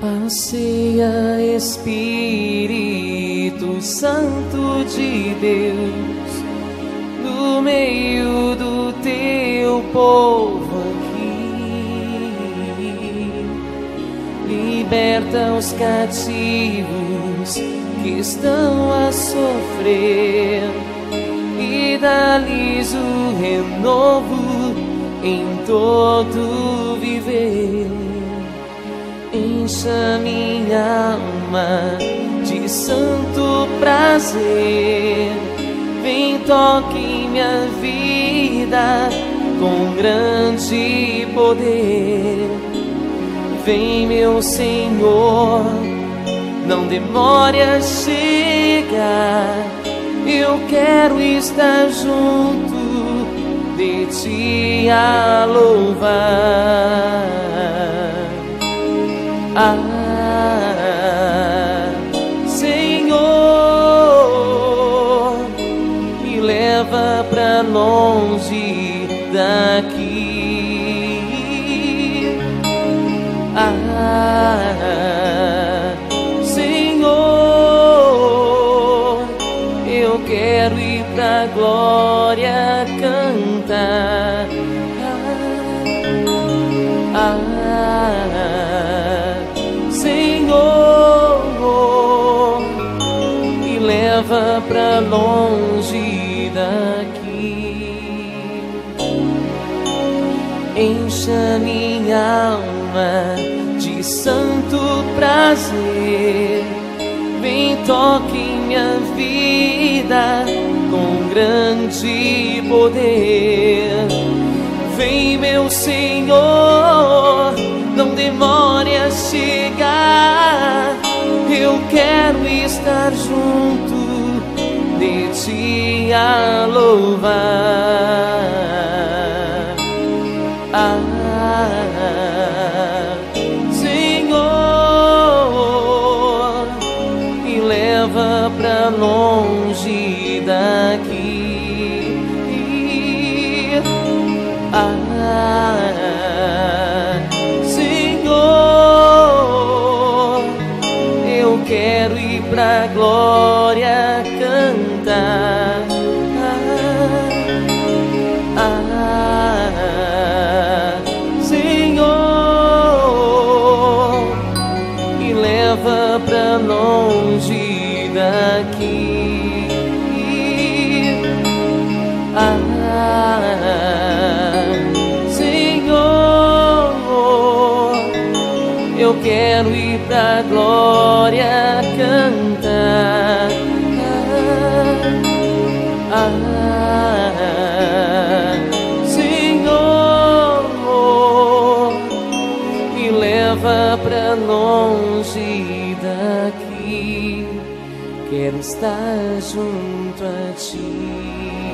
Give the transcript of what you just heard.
Passeia, Espírito Santo de Deus, no meio do teu povo aqui. Liberta os cativos que estão a sofrer e dá-lhes o renovo em todo viver encha minha alma de santo prazer. Vem, toque minha vida com grande poder. Vem, meu Senhor, não demore a chegar. Eu quero estar junto de ti a louvar. Ah, Senhor, me leva pra longe daqui. Ah, Senhor, eu quero ir pra glória cantar. Ah, Senhor, leva pra longe daqui. Encha minha alma de santo prazer. Vem, toque minha vida com grande poder. Vem, meu Senhor, não demore a chegar. Eu quero estar junto a louvar. Ah, Senhor, me leva pra longe daqui. Ah, Senhor, eu quero ir pra glória cantar. Daqui. Ah, Senhor, eu quero ir pra glória cantar. Ah, ah, Senhor, me leva pra longe daqui. Quero estar junto a ti.